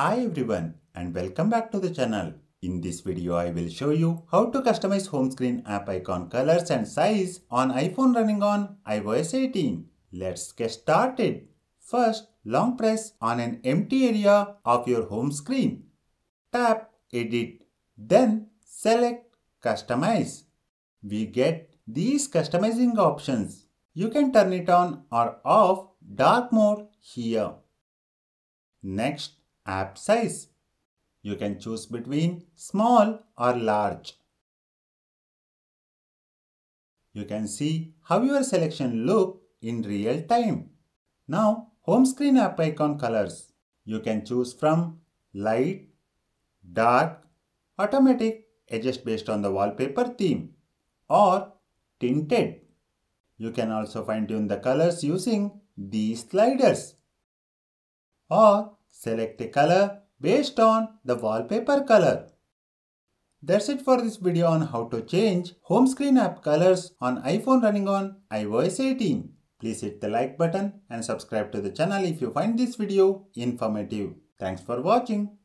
Hi everyone and welcome back to the channel. In this video I will show you how to customize home screen app icon colors and size on iPhone running on iOS 18. Let's get started. First, long press on an empty area of your home screen. Tap Edit. Then select Customize. We get these customizing options. You can turn it on or off dark mode here. Next, app size. You can choose between small or large. You can see how your selection look in real time. Now, home screen app icon colors. You can choose from light, dark, automatic, adjust based on the wallpaper theme or tinted. You can also fine tune the colors using these sliders or select a color based on the wallpaper color. That's it for this video on how to change home screen app colors on iPhone running on iOS 18. Please hit the like button and subscribe to the channel if you find this video informative. Thanks for watching.